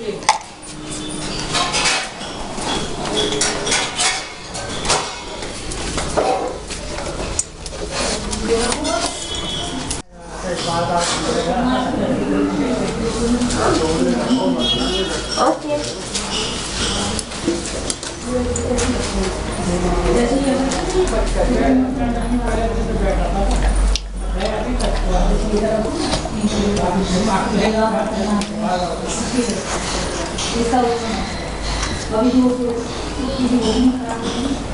Okay. Okay अभी जो